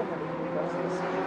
Abraham